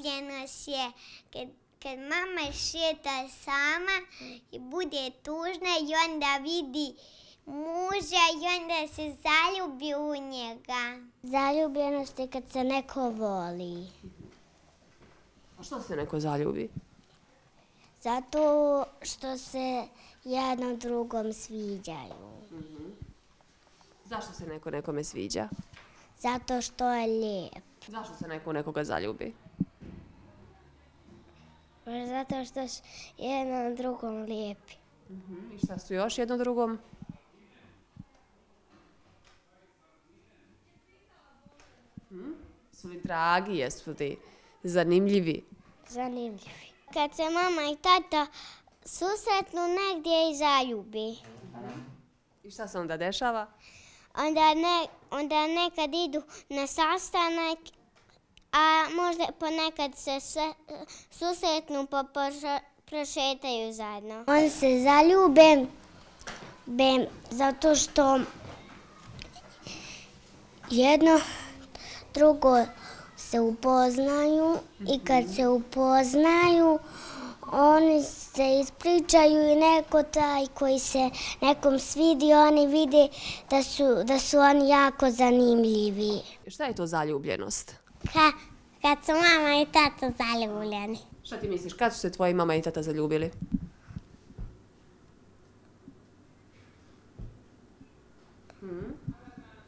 Zaljubljenost je kad, kad mama šeta sama i bude tužna i onda vidi muža i onda se zaljubi u njega. Zaljubljenost je kad se neko voli. A što se neko zaljubi? Zato što se jednom drugom sviđaju. Zašto se neko nekome sviđa? Zato što je lijep. Zašto se neko nekoga zaljubi? Zato što su jednom drugom lijepi. I šta su još jedno drugom? Hmm? Su li dragi, jesu li zanimljivi? Zanimljivi. Kad se mama i tata susretnu negdje i zaljubi. I šta se onda dešava? Onda, ne, onda nekad idu na sastanak, a možda ponekad se susretnu pa prošetaju zajedno. Oni se zaljube be, zato što jedno drugo se upoznaju i kad se upoznaju oni se ispričaju i neko taj koji se nekom svidi, oni vide da su, da su oni jako zanimljivi. Šta je to zaljubljenost? Ha, kad su mama i tata zaljubljeni. Šta ti misliš, kad su se tvoji mama i tata zaljubili?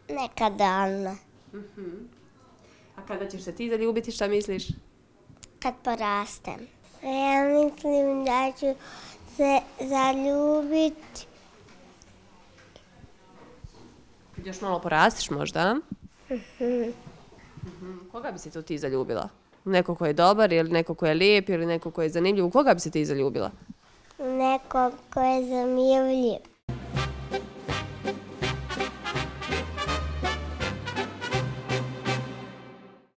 Nekad davno. A kada ćeš se ti zaljubiti, šta misliš? Kad porastem. Ja mislim da ću se zaljubiti. Kad još malo porastiš možda? Mhm. Mhm. Koga bi se tu ti zaljubila? Neko ko je dobar ili neko ko je lijep ili neko ko je zanimljiv? U koga bi se ti zaljubila? Neko ko je zanimljiv.